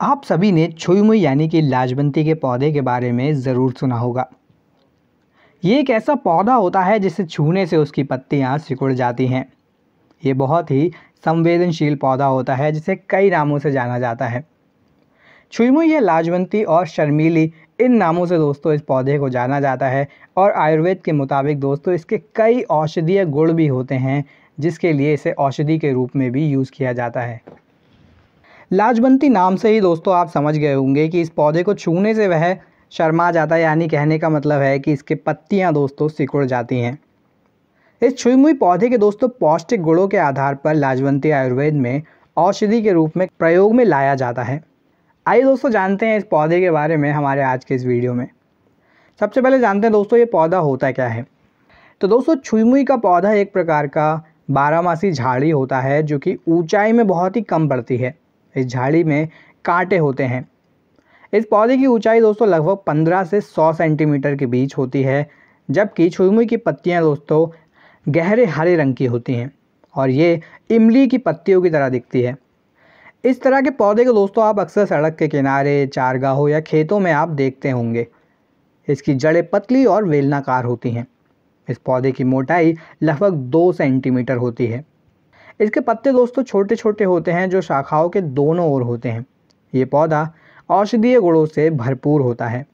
आप सभी ने छुईमुई यानी कि लाजबंती के पौधे के बारे में ज़रूर सुना होगा। ये एक ऐसा पौधा होता है जिसे छूने से उसकी पत्तियाँ सिकुड़ जाती हैं। ये बहुत ही संवेदनशील पौधा होता है, जिसे कई नामों से जाना जाता है। छुईमुई या लाजवंती और शर्मीली, इन नामों से दोस्तों इस पौधे को जाना जाता है और आयुर्वेद के मुताबिक दोस्तों इसके कई औषधीय गुण भी होते हैं, जिसके लिए इसे औषधि के रूप में भी यूज़ किया जाता है। लाजबंती नाम से ही दोस्तों आप समझ गए होंगे कि इस पौधे को छूने से वह शर्मा जाता है, यानी कहने का मतलब है कि इसके पत्तियाँ दोस्तों सिकुड़ जाती हैं। इस छुई पौधे के दोस्तों पौष्टिक गुणों के आधार पर लाजवंती आयुर्वेद में औषधि के रूप में प्रयोग में लाया जाता है। आइए दोस्तों जानते हैं इस पौधे के बारे में हमारे आज के इस वीडियो में। सबसे पहले जानते हैं दोस्तों ये पौधा होता क्या है। तो दोस्तों छुईमुई का पौधा एक प्रकार का बारहमासी झाड़ी होता है, जो कि ऊंचाई में बहुत ही कम बढ़ती है। इस झाड़ी में कांटे होते हैं। इस पौधे की ऊंचाई दोस्तों लगभग 15 से 100 सेंटीमीटर के बीच होती है, जबकि छुईमुई की पत्तियाँ दोस्तों गहरे हरे रंग की होती हैं और ये इमली की पत्तियों की तरह दिखती है। इस तरह के पौधे को दोस्तों आप अक्सर सड़क के किनारे, चारगाहों या खेतों में आप देखते होंगे। इसकी जड़ें पतली और वेलनाकार होती हैं। इस पौधे की मोटाई लगभग दो सेंटीमीटर होती है। इसके पत्ते दोस्तों छोटे छोटे होते हैं, जो शाखाओं के दोनों ओर होते हैं। ये पौधा औषधीय गुणों से भरपूर होता है।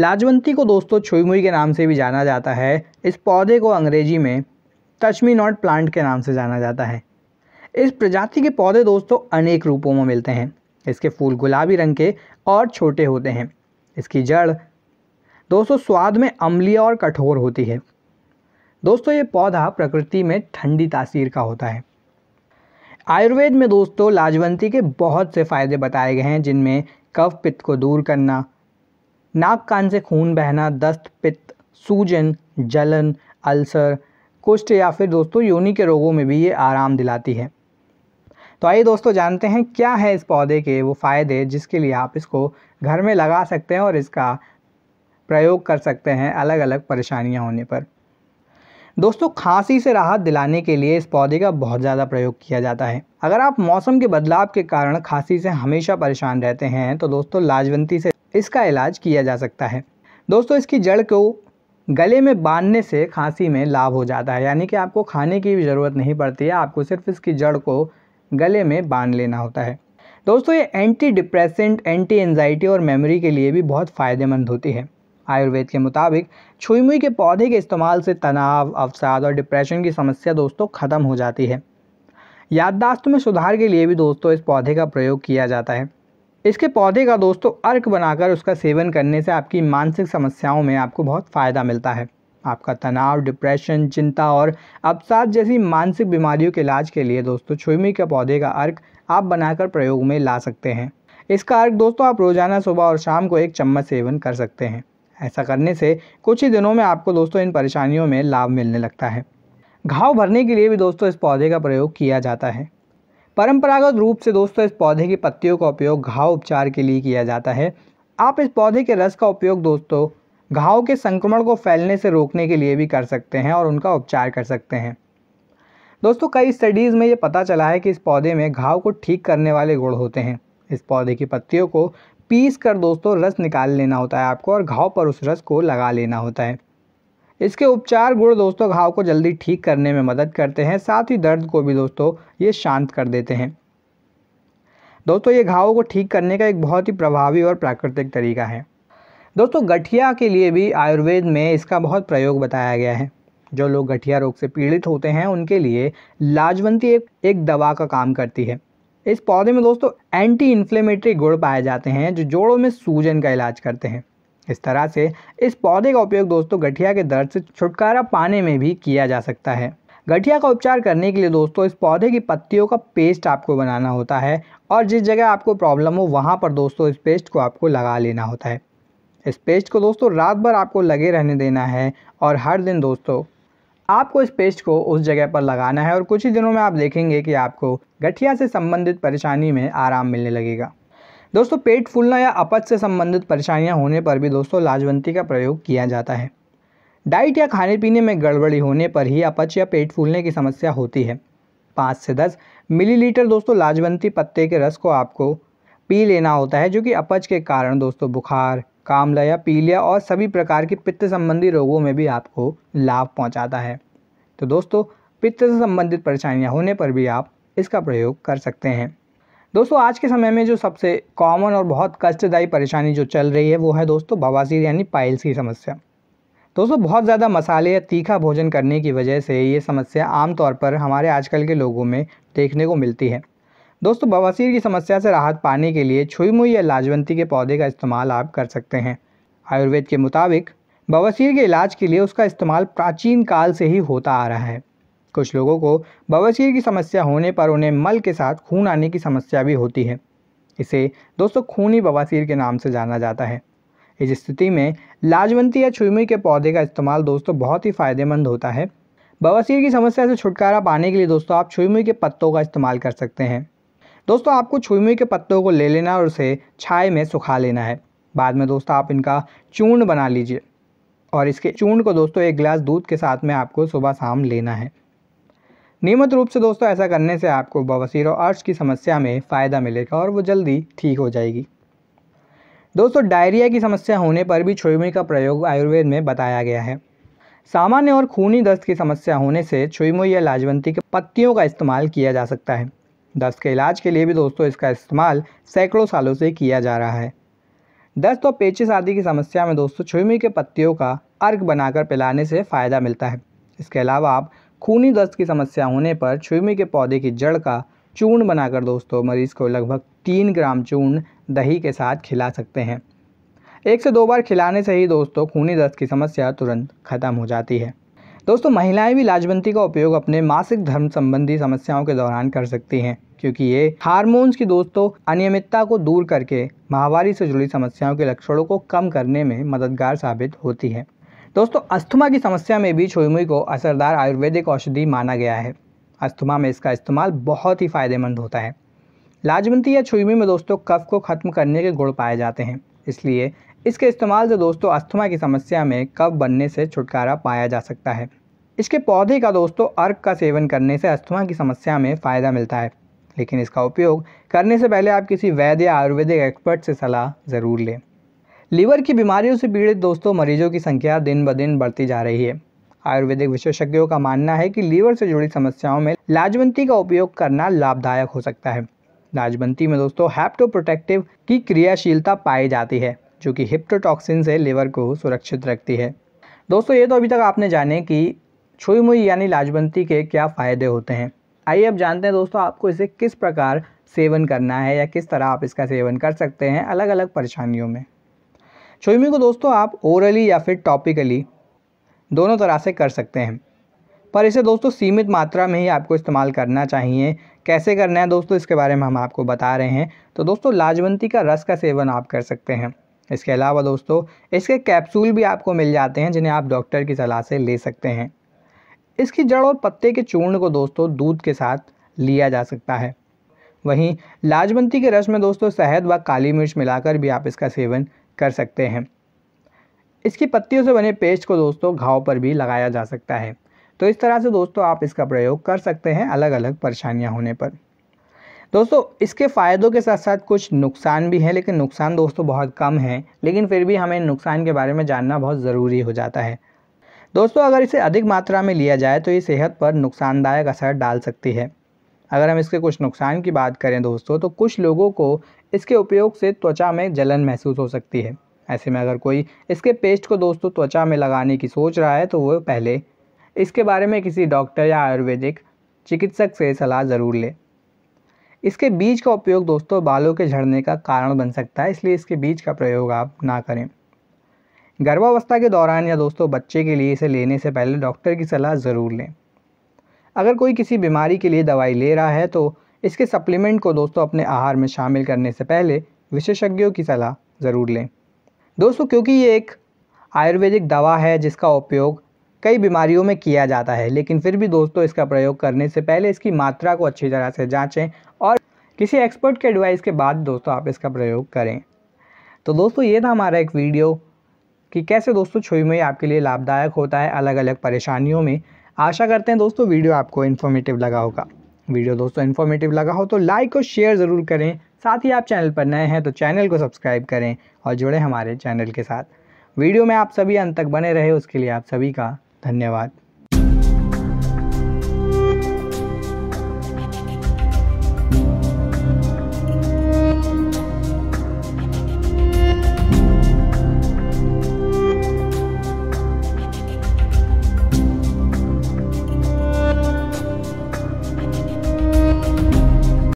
लाजवंती को दोस्तों छुईमुई के नाम से भी जाना जाता है। इस पौधे को अंग्रेज़ी में टचमी नॉट प्लांट के नाम से जाना जाता है। इस प्रजाति के पौधे दोस्तों अनेक रूपों में मिलते हैं। इसके फूल गुलाबी रंग के और छोटे होते हैं। इसकी जड़ दोस्तों स्वाद में अम्लीय और कठोर होती है। दोस्तों ये पौधा प्रकृति में ठंडी तासीर का होता है। आयुर्वेद में दोस्तों, लाजवंती के बहुत से फ़ायदे बताए गए हैं, जिनमें कफ पित्त को दूर करना, नाक कान से खून बहना, दस्त पित्त, सूजन, जलन, अल्सर, कुष्ठ या फिर दोस्तों, योनि के रोगों में भी ये आराम दिलाती है। तो आइए दोस्तों, जानते हैं क्या है इस पौधे के वो फ़ायदे जिसके लिए आप इसको घर में लगा सकते हैं और इसका प्रयोग कर सकते हैं अलग अलग परेशानियाँ होने पर। दोस्तों, खांसी से राहत दिलाने के लिए इस पौधे का बहुत ज़्यादा प्रयोग किया जाता है। अगर आप मौसम के बदलाव के कारण खांसी से हमेशा परेशान रहते हैं तो दोस्तों, लाजवंती से इसका इलाज किया जा सकता है। दोस्तों, इसकी जड़ को गले में बांधने से खांसी में लाभ हो जाता है। यानी कि आपको खाने की भी ज़रूरत नहीं पड़ती है, आपको सिर्फ़ इसकी जड़ को गले में बाँध लेना होता है। दोस्तों, ये एंटी डिप्रेसेंट एंटी एनजाइटी और मेमोरी के लिए भी बहुत फ़ायदेमंद होती है। आयुर्वेद के मुताबिक छुईमुई के पौधे के इस्तेमाल से तनाव, अवसाद और डिप्रेशन की समस्या दोस्तों ख़त्म हो जाती है। याददाश्त में सुधार के लिए भी दोस्तों इस पौधे का प्रयोग किया जाता है। इसके पौधे का दोस्तों अर्क बनाकर उसका सेवन करने से आपकी मानसिक समस्याओं में आपको बहुत फ़ायदा मिलता है। आपका तनाव डिप्रेशन चिंता और अवसाद जैसी मानसिक बीमारियों के इलाज के लिए दोस्तों छुईमुई के पौधे का अर्क आप बनाकर प्रयोग में ला सकते हैं। इसका अर्क दोस्तों आप रोज़ाना सुबह और शाम को एक चम्मच सेवन कर सकते हैं। ऐसा करने से कुछ ही दिनों में आपको दोस्तों इन परेशानियों में लाभ मिलने लगता है। घाव भरने के लिए भी दोस्तों इस पौधे का प्रयोग किया जाता है। परंपरागत रूप से दोस्तों इस पौधे की पत्तियों का उपयोग घाव उपचार के लिए किया जाता है। आप इस पौधे के रस का उपयोग दोस्तों घाव के संक्रमण को फैलने से रोकने के लिए भी कर सकते हैं और उनका उपचार कर सकते हैं। दोस्तों कई स्टडीज़ में ये पता चला है कि इस पौधे में घाव को ठीक करने वाले गुण होते हैं। इस पौधे की पत्तियों को पीस कर दोस्तों रस निकाल लेना होता है आपको और घाव पर उस रस को लगा लेना होता है। इसके उपचार गुण दोस्तों घाव को जल्दी ठीक करने में मदद करते हैं साथ ही दर्द को भी दोस्तों ये शांत कर देते हैं। दोस्तों ये घावों को ठीक करने का एक बहुत ही प्रभावी और प्राकृतिक तरीका है। दोस्तों गठिया के लिए भी आयुर्वेद में इसका बहुत प्रयोग बताया गया है। जो लोग गठिया रोग से पीड़ित होते हैं उनके लिए लाजवंती एक, एक दवा का काम करती है। इस पौधे में दोस्तों एंटी इन्फ्लेमेटरी गुण पाए जाते हैं, जो जोड़ों में सूजन का इलाज करते हैं। इस तरह से इस पौधे का उपयोग दोस्तों गठिया के दर्द से छुटकारा पाने में भी किया जा सकता है। गठिया का उपचार करने के लिए दोस्तों इस पौधे की पत्तियों का पेस्ट आपको बनाना होता है और जिस जगह आपको प्रॉब्लम हो, वहाँ पर दोस्तों इस पेस्ट को आपको लगा लेना होता है। इस पेस्ट को दोस्तों रात भर आपको लगे रहने देना है और हर दिन दोस्तों आपको इस पेस्ट को उस जगह पर लगाना है और कुछ ही दिनों में आप देखेंगे कि आपको गठिया से संबंधित परेशानी में आराम मिलने लगेगा। दोस्तों, पेट फूलना या अपच से संबंधित परेशानियाँ होने पर भी दोस्तों, लाजवंती का प्रयोग किया जाता है। डाइट या खाने पीने में गड़बड़ी होने पर ही अपच या पेट फूलने की समस्या होती है। पाँच से दस मिलीलीटर दोस्तों, लाजवंती पत्ते के रस को आपको पी लेना होता है, जो कि अपच के कारण दोस्तों, बुखार कामला या पीलिया और सभी प्रकार के पित्त संबंधी रोगों में भी आपको लाभ पहुंचाता है। तो दोस्तों, पित्त से संबंधित परेशानियाँ होने पर भी आप इसका प्रयोग कर सकते हैं। दोस्तों, आज के समय में जो सबसे कॉमन और बहुत कष्टदायी परेशानी जो चल रही है, वो है दोस्तों बवासीर यानी पाइल्स की समस्या। दोस्तों, बहुत ज़्यादा मसाले या तीखा भोजन करने की वजह से ये समस्या आमतौर पर हमारे आजकल के लोगों में देखने को मिलती है। दोस्तों, बवासीर की समस्या से राहत पाने के लिए छुईमुई या लाजवंती के पौधे का इस्तेमाल आप कर सकते हैं। आयुर्वेद के मुताबिक, बवासीर के इलाज के लिए उसका इस्तेमाल प्राचीन काल से ही होता आ रहा है। कुछ लोगों को बवासीर की समस्या होने पर उन्हें मल के साथ खून आने की समस्या भी होती है। इसे, दोस्तों, खूनी बवासीर के नाम से जाना जाता है। इस स्थिति में लाजवंती या छुईमुई के पौधे का इस्तेमाल, दोस्तों, बहुत ही फ़ायदेमंद होता है। बवासीर की समस्या से छुटकारा पाने के लिए, दोस्तों, आप छुईमुई के पत्तों का इस्तेमाल कर सकते हैं। दोस्तों, आपको छुईमुई के पत्तों को ले लेना और उसे छाए में सुखा लेना है। बाद में दोस्तों, आप इनका चूर्ण बना लीजिए। और इसके चूर्ण को दोस्तों, एक गिलास दूध के साथ में आपको सुबह शाम लेना है। नियमित रूप से दोस्तों, ऐसा करने से आपको बवासीर और अर्श की समस्या में फ़ायदा मिलेगा और वो जल्दी ठीक हो जाएगी। दोस्तों, डायरिया की समस्या होने पर भी छुईमुई का प्रयोग आयुर्वेद में बताया गया है। सामान्य और खूनी दस्त की समस्या होने से छुईमुई या लाजवंती के पत्तियों का इस्तेमाल किया जा सकता है। दस्त के इलाज के लिए भी दोस्तों इसका इस्तेमाल सैकड़ों सालों से किया जा रहा है। दस्त और पेचिस आदि की समस्या में दोस्तों छुईमुई के पत्तियों का अर्घ बनाकर पिलाने से फ़ायदा मिलता है। इसके अलावा आप खूनी दस्त की समस्या होने पर छुईमुई के पौधे की जड़ का चूर्ण बनाकर दोस्तों मरीज़ को लगभग तीन ग्राम चूर्ण दही के साथ खिला सकते हैं। एक से दो बार खिलाने से ही दोस्तों खूनी दस्त की समस्या तुरंत ख़त्म हो जाती है। दोस्तों, महिलाएँ भी लाजवंती का उपयोग अपने मासिक धर्म संबंधी समस्याओं के दौरान कर सकती हैं, क्योंकि ये हार्मोन्स की दोस्तों, अनियमितता को दूर करके माहवारी से जुड़ी समस्याओं के लक्षणों को कम करने में मददगार साबित होती है। दोस्तों, अस्थमा की समस्या में भी छोईमुई को असरदार आयुर्वेदिक औषधि माना गया है। अस्थमा में इसका इस्तेमाल बहुत ही फ़ायदेमंद होता है। लाजवंती या छुईमी में दोस्तों, कफ को ख़त्म करने के गुण पाए जाते हैं, इसलिए इसके इस्तेमाल से दोस्तों, अस्थमा की समस्या में कफ बनने से छुटकारा पाया जा सकता है। इसके पौधे का दोस्तों, अर्क का सेवन करने से अस्थमा की समस्या में फ़ायदा मिलता है। लेकिन इसका उपयोग करने से पहले आप किसी वैद्य या आयुर्वेदिक एक्सपर्ट से सलाह ज़रूर लें। लीवर की बीमारियों से पीड़ित दोस्तों, मरीजों की संख्या दिन ब दिन बढ़ती जा रही है। आयुर्वेदिक विशेषज्ञों का मानना है कि लीवर से जुड़ी समस्याओं में लाजवंती का उपयोग करना लाभदायक हो सकता है। लाजबंती में दोस्तों, हैप्टोप्रोटेक्टिव की क्रियाशीलता पाई जाती है, जो कि हिप्टोटॉक्सिन से लिवर को सुरक्षित रखती है। दोस्तों, ये तो अभी तक आपने जाने कि छुई मुई यानी लाजबंती के क्या फ़ायदे होते हैं? आइए अब जानते हैं दोस्तों आपको इसे किस प्रकार सेवन करना है या किस तरह आप इसका सेवन कर सकते हैं अलग अलग परेशानियों में। छुईमी को दोस्तों आप ओरली या फिर टॉपिकली दोनों तरह से कर सकते हैं। पर इसे दोस्तों सीमित मात्रा में ही आपको इस्तेमाल करना चाहिए। कैसे करना है दोस्तों इसके बारे में हम आपको बता रहे हैं। तो दोस्तों लाजवंती का रस का सेवन आप कर सकते हैं। इसके अलावा दोस्तों इसके कैप्सूल भी आपको मिल जाते हैं जिन्हें आप डॉक्टर की सलाह से ले सकते हैं। इसकी जड़ और पत्ते के चूर्ण को दोस्तों दूध के साथ लिया जा सकता है। वहीं लाजवंती के रस में दोस्तों शहद व काली मिर्च मिलाकर भी आप इसका सेवन कर सकते हैं। इसकी पत्तियों से बने पेस्ट को दोस्तों घाव पर भी लगाया जा सकता है। तो इस तरह से दोस्तों आप इसका प्रयोग कर सकते हैं अलग अलग परेशानियाँ होने पर। दोस्तों, इसके फ़ायदों के साथ साथ कुछ नुकसान भी हैं, लेकिन नुकसान दोस्तों बहुत कम हैं, लेकिन फिर भी हमें नुकसान के बारे में जानना बहुत ज़रूरी हो जाता है। दोस्तों, अगर इसे अधिक मात्रा में लिया जाए तो ये सेहत पर नुकसानदायक असर डाल सकती है। अगर हम इसके कुछ नुकसान की बात करें दोस्तों तो कुछ लोगों को इसके उपयोग से त्वचा में जलन महसूस हो सकती है। ऐसे में अगर कोई इसके पेस्ट को दोस्तों त्वचा में लगाने की सोच रहा है तो वो पहले इसके बारे में किसी डॉक्टर या आयुर्वेदिक चिकित्सक से सलाह ज़रूर ले। इसके बीज का उपयोग दोस्तों बालों के झड़ने का कारण बन सकता है, इसलिए इसके बीज का प्रयोग आप ना करें। गर्भावस्था के दौरान या दोस्तों बच्चे के लिए इसे लेने से पहले डॉक्टर की सलाह ज़रूर लें। अगर कोई किसी बीमारी के लिए दवाई ले रहा है तो इसके सप्लीमेंट को दोस्तों अपने आहार में शामिल करने से पहले विशेषज्ञों की सलाह ज़रूर लें। दोस्तों, क्योंकि ये एक आयुर्वेदिक दवा है जिसका उपयोग कई बीमारियों में किया जाता है, लेकिन फिर भी दोस्तों इसका प्रयोग करने से पहले इसकी मात्रा को अच्छी तरह से जांचें और किसी एक्सपर्ट के एडवाइस के बाद दोस्तों आप इसका प्रयोग करें। तो दोस्तों, ये था हमारा एक वीडियो। कि कैसे दोस्तों छुई मुई आपके लिए लाभदायक होता है अलग अलग परेशानियों में। आशा करते हैं दोस्तों वीडियो आपको इन्फॉर्मेटिव लगा होगा। वीडियो दोस्तों इन्फॉर्मेटिव लगा हो तो लाइक और शेयर ज़रूर करें। साथ ही आप चैनल पर नए हैं तो चैनल को सब्सक्राइब करें और जुड़े हमारे चैनल के साथ। वीडियो में आप सभी अंत तक बने रहे, उसके लिए आप सभी का धन्यवाद।